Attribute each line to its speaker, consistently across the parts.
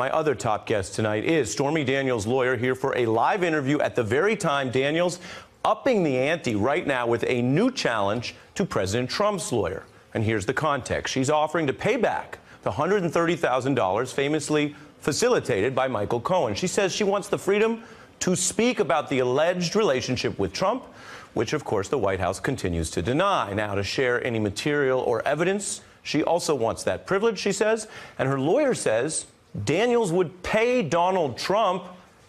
Speaker 1: My other top guest tonight is Stormy Daniels' lawyer here for a live interview at the very time Daniels upping the ante right now with a new challenge to President Trump's lawyer. And here's the context. She's offering to pay back the $130,000 famously facilitated by Michael Cohen. She says she wants the freedom to speak about the alleged relationship with Trump, which of course the White House continues to deny. Now, to share any material or evidence, she also wants that privilege, she says, and her lawyer says Daniels would pay Donald Trump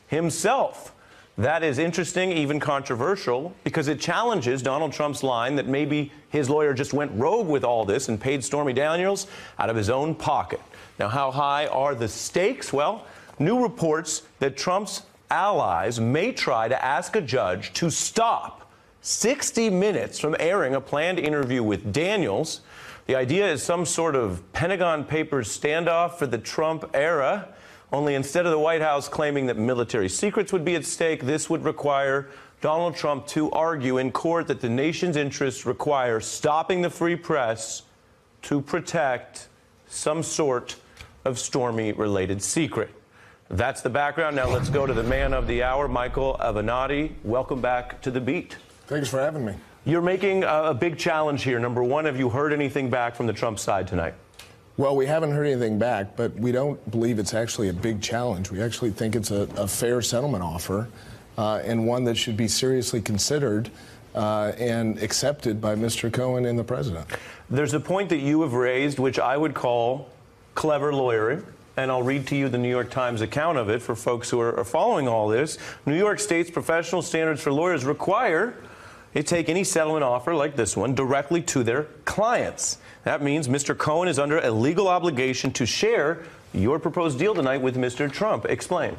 Speaker 1: himself. That is interesting, even controversial, because it challenges Donald Trump's line that maybe his lawyer just went rogue with all this and paid Stormy Daniels out of his own pocket. Now, how high are the stakes? Well, new reports that Trump's allies may try to ask a judge to stop 60 minutes from airing a planned interview with Daniels. The idea is some sort of Pentagon Papers standoff for the Trump era. Only instead of the White House claiming that military secrets would be at stake, this would require Donald Trump to argue in court that the nation's interests require stopping the free press to protect some sort of Stormy related secret. That's the background. Now let's go to the man of the hour, Michael Avenatti. Welcome back to the beat.
Speaker 2: Thanks for having me.
Speaker 1: You're making a, big challenge here. Number one, have you heard anything back from the Trump side tonight?
Speaker 2: Well, we haven't heard anything back, but we don't believe it's actually a big challenge. We actually think it's a, a fair settlement offer uh, and one that should be seriously considered uh, and accepted by Mr. Cohen and the president.
Speaker 1: There's a point that you have raised, which I would call clever lawyering. And I'll read to you the New York Times account of it for folks who are following all this. New York State's professional standards for lawyers require they take any settlement offer like this one directly to their clients. That means Mr. Cohen is under a legal obligation to share your proposed deal tonight with Mr. Trump. Explain.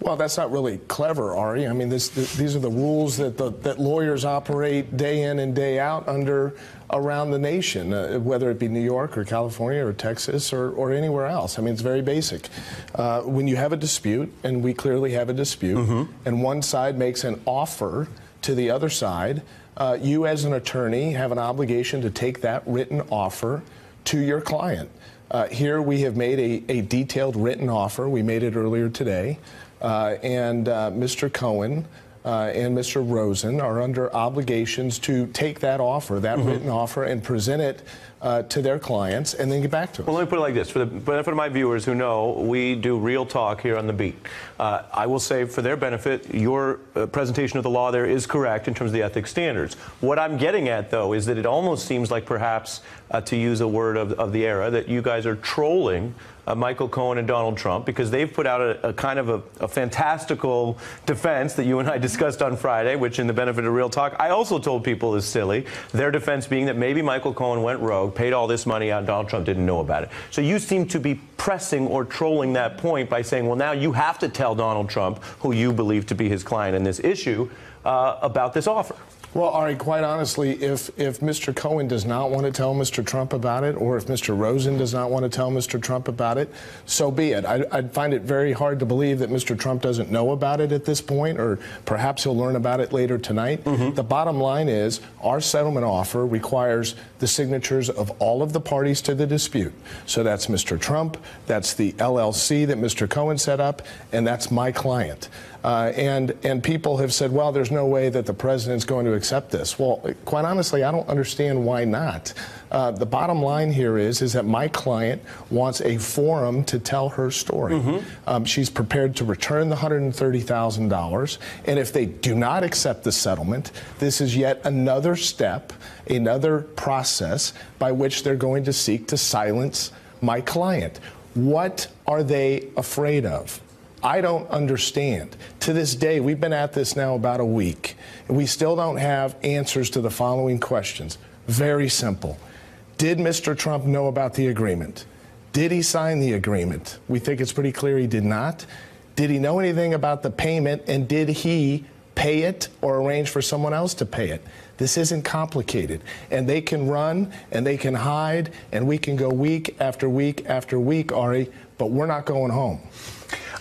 Speaker 2: Well, that's not really clever, Ari. I mean, this, this, these are the rules that, the, that lawyers operate day in and day out under around the nation, uh, whether it be New York or California or Texas or, or anywhere else. I mean, it's very basic. Uh, when you have a dispute, and we clearly have a dispute, mm-hmm. and one side makes an offer to the other side, uh, you as an attorney have an obligation to take that written offer to your client. Uh, here we have made a, a, detailed written offer. We made it earlier today. Uh, and uh, Mr. Cohen uh, and Mr. Rosen are under obligations to take that offer, that mm-hmm. written offer, and present it uh, to their clients and then get back to us.
Speaker 1: Well, let me put it like this. For the benefit of my viewers who know, we do real talk here on the beat. Uh, I will say, for their benefit, your uh, presentation of the law there is correct in terms of the ethics standards. What I'm getting at, though, is that it almost seems like perhaps, uh, to use a word of, of the era, that you guys are trolling uh, Michael Cohen and Donald Trump because they've put out a, a kind of a, a, fantastical defense that you and I discussed on Friday, which, in the benefit of real talk, I also told people is silly. Their defense being that maybe Michael Cohen went rogue, paid all this money out, Donald Trump didn't know about it. So you seem to be pressing or trolling that point by saying, well, now you have to tell Donald Trump, who you believe to be his client in this issue, uh, about this offer.
Speaker 2: Well, Ari, quite honestly, if, if Mr. Cohen does not want to tell Mr. Trump about it, or if Mr. Rosen does not want to tell Mr. Trump about it, so be it. I, would find it very hard to believe that Mr. Trump doesn't know about it at this point, or perhaps he'll learn about it later tonight. Mm-hmm. The bottom line is our settlement offer requires the signatures of all of the parties to the dispute. So that's Mr. Trump, that's the LLC that Mr. Cohen set up, and that's my client. Uh, and and people have said, well, there's no way that the president's going to accept this. Well, quite honestly, I don't understand why not. Uh, the bottom line here is is that my client wants a forum to tell her story. Mm-hmm. Um, she's prepared to return the $130,000, and if they do not accept the settlement, this is yet another step, another process by which they're going to seek to silence my client. What are they afraid of? I don't understand. To this day, we've been at this now about a week, and we still don't have answers to the following questions. Very simple. Did Mr. Trump know about the agreement? Did he sign the agreement? We think it's pretty clear he did not. Did he know anything about the payment, and did he pay it or arrange for someone else to pay it? This isn't complicated. And they can run and they can hide, and we can go week after week after week, Ari, but we're not going home.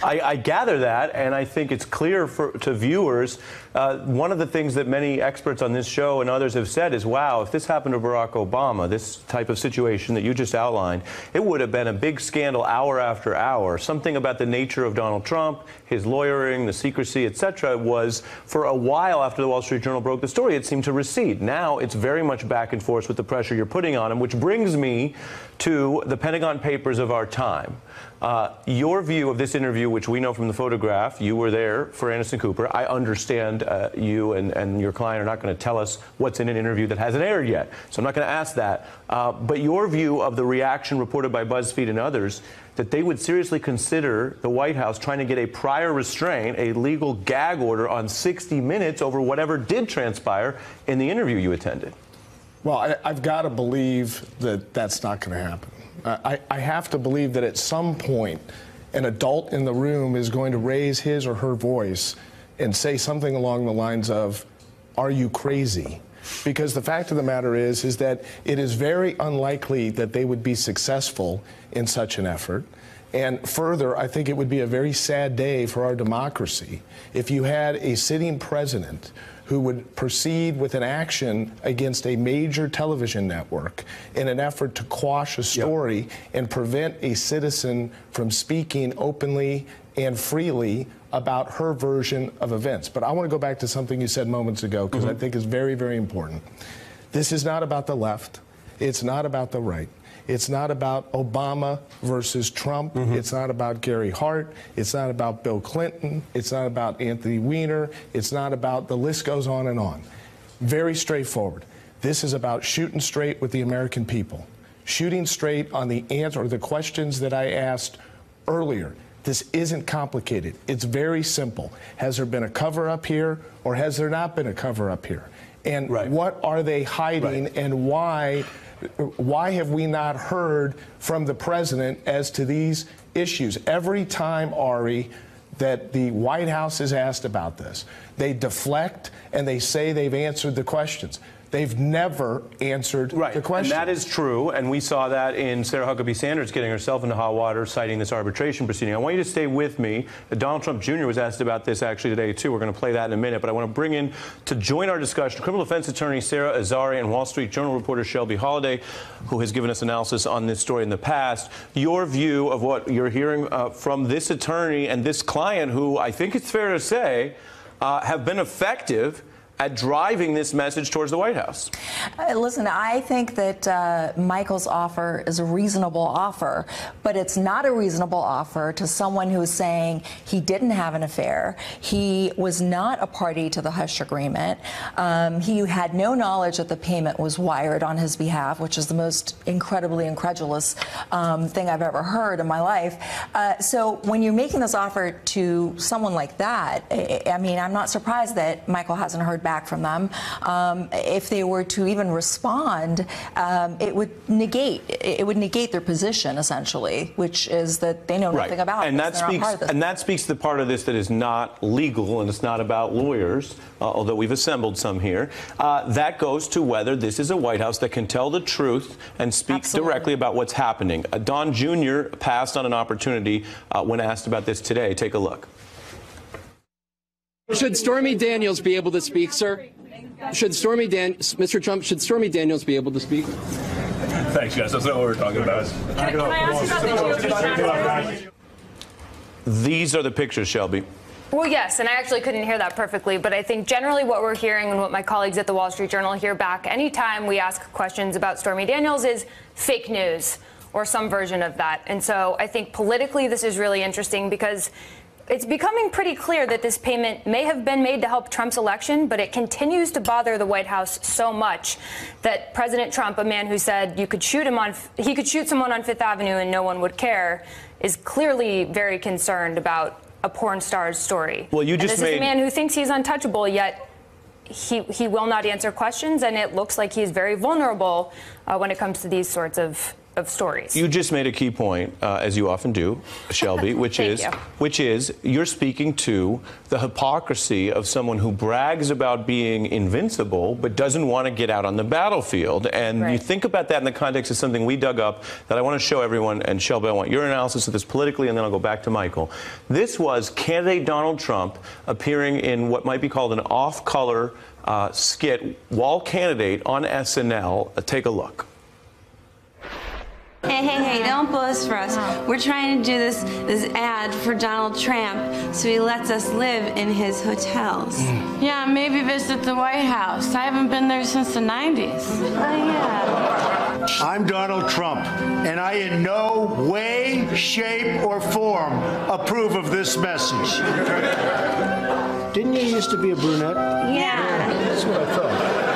Speaker 1: I, I, gather that, and I think it's clear for, to viewers uh, one of the things that many experts on this show and others have said is, wow, if this happened to Barack Obama, this type of situation that you just outlined, it would have been a big scandal hour after hour. Something about the nature of Donald Trump, his lawyering, the secrecy, etc., was for a while after the Wall Street Journal broke the story, it seemed to recede. Now it's very much back and forth with the pressure you're putting on him, which brings me to the Pentagon Papers of our time. Uh, your view of this interview, which we know from the photograph, you were there for Anderson Cooper. I understand uh, you and, and, your client are not going to tell us what's in an interview that hasn't aired yet, so I'm not going to ask that. Uh, but your view of the reaction reported by BuzzFeed and others that they would seriously consider the White House trying to get a prior restraint, a legal gag order on 60 Minutes over whatever did transpire in the interview you attended.
Speaker 2: Well, I, have got to believe that that's not going to happen. I, I have to believe that at some point, an adult in the room is going to raise his or her voice and say something along the lines of, Are you crazy? Because the fact of the matter is, is that it is very unlikely that they would be successful in such an effort. And further, I think it would be a very sad day for our democracy if you had a sitting president who would proceed with an action against a major television network in an effort to quash a story yep. and prevent a citizen from speaking openly and freely about her version of events. But I want to go back to something you said moments ago because mm-hmm. I think is very, very important. This is not about the left. It's not about the right. It's not about Obama versus Trump. Mm-hmm. It's not about Gary Hart. It's not about Bill Clinton. It's not about Anthony Weiner. It's not about the list goes on and on. Very straightforward. This is about shooting straight with the American people, shooting straight on the answer or the questions that I asked earlier. This isn't complicated. It's very simple. Has there been a cover up here or has there not been a cover up here? And right. what are they hiding right. and why? why have we not heard from the president as to these issues? Every time, Ari, that the White House is asked about this, they deflect and they say they've answered the questions. They've never answered
Speaker 1: right.
Speaker 2: the question.
Speaker 1: And that is true. And we saw that in Sarah Huckabee Sanders getting herself into hot water citing this arbitration proceeding. I want you to stay with me. Donald Trump Jr. was asked about this actually today, too. We're going to play that in a minute. But I want to bring in to join our discussion criminal defense attorney Sarah Azari and Wall Street Journal reporter Shelby Holliday, who has given us analysis on this story in the past. Your view of what you're hearing uh, from this attorney and this client, who I think it's fair to say uh, have been effective at driving this message towards the White House?
Speaker 3: Uh, listen, I think that uh, Michael's offer is a reasonable offer, but it's not a reasonable offer to someone who is saying he didn't have an affair, he was not a party to the hush agreement, um, he had no knowledge that the payment was wired on his behalf, which is the most incredibly incredulous um, thing I've ever heard in my life. Uh, so when you're making this offer to someone like that, I, I mean, I'm not surprised that Michael hasn't heard back back from them. Um, if they were to even respond, um, it would negate it would negate their position essentially, which is that they know nothing
Speaker 1: right.
Speaker 3: about
Speaker 1: and
Speaker 3: this.
Speaker 1: That speaks, and that speaks to the part of this that is not legal and it's not about lawyers, uh, although we've assembled some here. Uh, that goes to whether this is a White House that can tell the truth and speak Absolutely. directly about what's happening. Uh, Don Jr. passed on an opportunity uh, when asked about this today. Take a look.
Speaker 4: Should Stormy Daniels be able to speak, sir? Should Stormy Dan, Mr. Trump, should Stormy Daniels be able to speak?
Speaker 5: Thanks, guys. That's not what we're talking about.
Speaker 6: Can, can I ask about
Speaker 1: the These are the pictures, Shelby.
Speaker 6: Well, yes, and I actually couldn't hear that perfectly, but I think generally what we're hearing and what my colleagues at the Wall Street Journal hear back anytime we ask questions about Stormy Daniels is fake news or some version of that. And so I think politically this is really interesting because it's becoming pretty clear that this payment may have been made to help Trump's election, but it continues to bother the White House so much that President Trump, a man who said you could shoot him on, he could shoot someone on Fifth Avenue and no one would care, is clearly very concerned about a porn star's story.
Speaker 1: Well, you just
Speaker 6: and this
Speaker 1: made...
Speaker 6: is a man who thinks he's untouchable, yet he, he will not answer questions, and it looks like he's very vulnerable uh, when it comes to these sorts of of stories.
Speaker 1: You just made a key point, uh, as you often do, Shelby, which is
Speaker 6: you.
Speaker 1: which is you're speaking to the hypocrisy of someone who brags about being invincible but doesn't want to get out on the battlefield. And you think about that in the context of something we dug up that I want to show everyone. And Shelby, I want your analysis of this politically, and then I'll go back to Michael. This was candidate Donald Trump appearing in what might be called an off-color uh, skit while candidate on SNL. Uh, take a look.
Speaker 7: Hey, hey, hey, don't boast for us. Oh. We're trying to do this this ad for Donald Trump so he lets us live in his hotels. Mm.
Speaker 8: Yeah, maybe visit the White House. I haven't been there since the 90s.
Speaker 7: Oh, yeah.
Speaker 9: I'm Donald Trump, and I in no way, shape, or form approve of this message. Didn't you used to be a brunette?
Speaker 7: Yeah.
Speaker 9: That's what I thought.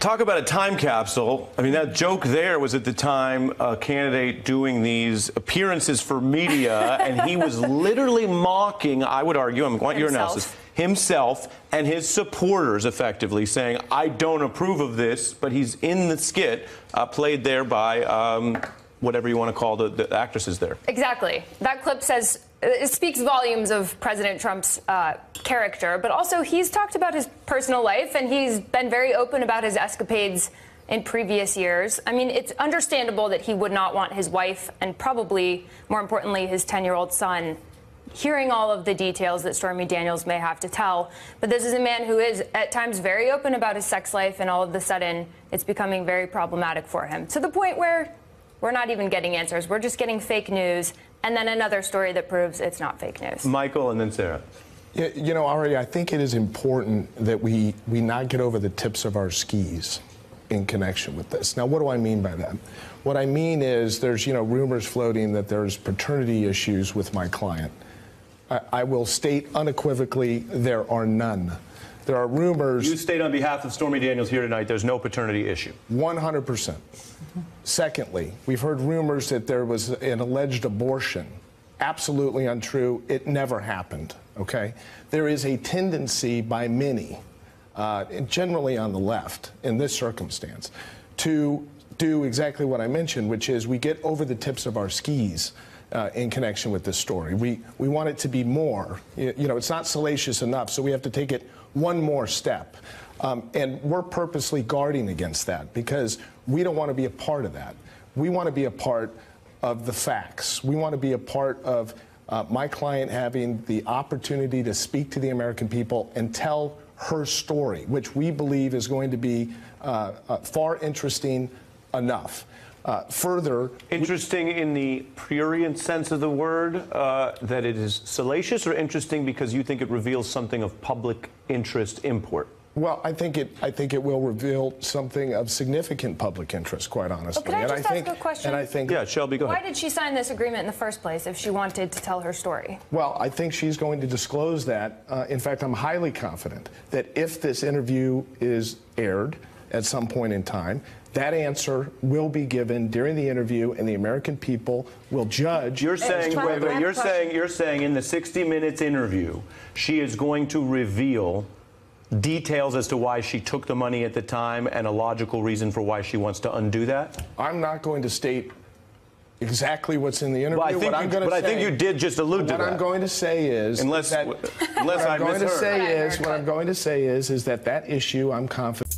Speaker 1: Talk about a time capsule. I mean, that joke there was at the time a candidate doing these appearances for media, and he was literally mocking, I would argue, I want your analysis, himself and his supporters effectively saying, I don't approve of this, but he's in the skit, uh, played there by um, whatever you want to call the, the actresses there.
Speaker 6: Exactly. That clip says it speaks volumes of President Trump's uh, character, but also he's talked about his personal life and he's been very open about his escapades in previous years. I mean, it's understandable that he would not want his wife and probably, more importantly, his 10 year old son hearing all of the details that Stormy Daniels may have to tell. But this is a man who is at times very open about his sex life, and all of a sudden it's becoming very problematic for him to the point where we're not even getting answers. We're just getting fake news and then another story that proves it's not fake news.
Speaker 1: Michael and then Sarah.
Speaker 2: Yeah, You know, Ari, I think it is important that we, we not get over the tips of our skis in connection with this. Now, what do I mean by that? What I mean is there's, you know, rumors floating that there's paternity issues with my client. I, I will state unequivocally there are none. There are rumors.
Speaker 1: You state on behalf of Stormy Daniels here tonight there's no paternity issue.
Speaker 2: 100%. Secondly, we've heard rumors that there was an alleged abortion. Absolutely untrue. It never happened, okay? There is a tendency by many, uh, generally on the left in this circumstance, to do exactly what I mentioned, which is we get over the tips of our skis. Uh, in connection with this story, we we want it to be more. You, you know, it's not salacious enough, so we have to take it one more step. Um, and we're purposely guarding against that because we don't want to be a part of that. We want to be a part of the facts. We want to be a part of uh, my client having the opportunity to speak to the American people and tell her story, which we believe is going to be uh, uh, far interesting enough. Uh, further,
Speaker 1: Interesting in the prurient sense of the word, uh, that it is salacious, or interesting because you think it reveals something of public interest import?
Speaker 2: well, I think it. I think it will reveal something of significant public interest, quite honestly.
Speaker 6: Can I
Speaker 2: and
Speaker 6: just
Speaker 2: I think,
Speaker 6: ask a question?
Speaker 2: And I think.
Speaker 1: Yeah, Shelby, go
Speaker 6: Why
Speaker 1: ahead.
Speaker 6: did she sign this agreement in the first place if she wanted to tell her story?
Speaker 2: Well, I think she's going to disclose that. Uh, in fact, I'm highly confident that if this interview is aired at some point in time, that answer will be given during the interview, and the American people will judge.
Speaker 1: You're saying, wait, wait, you're
Speaker 7: question.
Speaker 1: saying, you're saying in the 60 Minutes interview, she is going to reveal details as to why she took the money at the time and a logical reason for why she wants to undo that?
Speaker 2: I'm not going to state exactly what's in the interview.
Speaker 1: Well, I think
Speaker 2: what I'm
Speaker 1: you-
Speaker 2: going to
Speaker 1: but I think you did just allude to
Speaker 2: what
Speaker 1: that.
Speaker 2: I'm going to say is
Speaker 1: Unless-
Speaker 2: that
Speaker 1: unless
Speaker 2: what
Speaker 1: I
Speaker 2: I'm going to say is what I'm going to say is is that that issue I'm confident